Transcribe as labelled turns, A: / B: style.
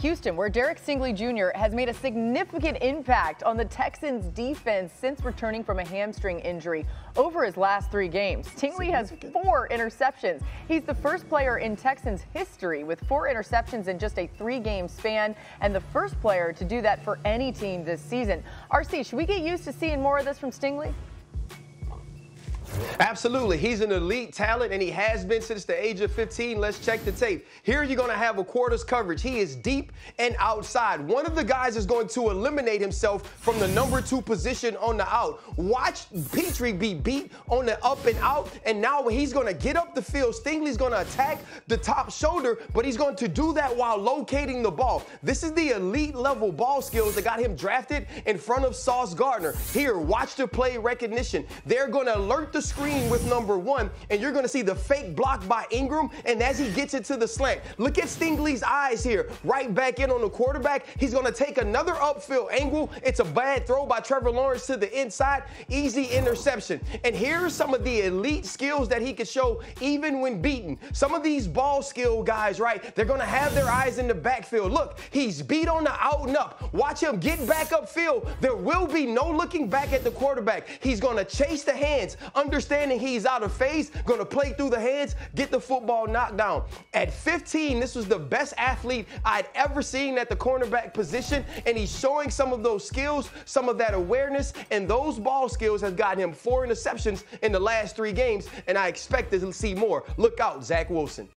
A: Houston, where Derek Stingley Jr. has made a significant impact on the Texans defense since returning from a hamstring injury over his last three games. Stingley has four interceptions. He's the first player in Texans history with four interceptions in just a three game span and the first player to do that for any team this season. RC, should we get used to seeing more of this from Stingley?
B: Absolutely. He's an elite talent, and he has been since the age of 15. Let's check the tape. Here you're going to have a quarters coverage. He is deep and outside. One of the guys is going to eliminate himself from the number two position on the out. Watch Pitre be beat on the up and out, and now he's going to get up the field. Stingley's going to attack the top shoulder, but he's going to do that while locating the ball. This is the elite level ball skills that got him drafted in front of Sauce Gardner. Here, watch the play recognition. They're going to alert the screen with number one, and you're to see the fake block by Engram. And as he gets it to the slant, look at Stingley's eyes here. Right back in on the quarterback. He's to take another upfield angle. It's a bad throw by Trevor Lawrence to the inside. Easy interception. And here's some of the elite skills that he could show even when beaten. Some of these ball skill guys, right? They're to have their eyes in the backfield. Look, he's beat on the out and up. Watch him get back upfield. There will be no looking back at the quarterback. He's to chase the hands, understanding he's out of phase, to play through the hands, get the football knocked down. At 15, this was the best athlete I'd ever seen at the cornerback position, and he's showing some of those skills, some of that awareness, and those ball skills has gotten him four interceptions in the last three games, and I expect to see more. Look out, Zach Wilson.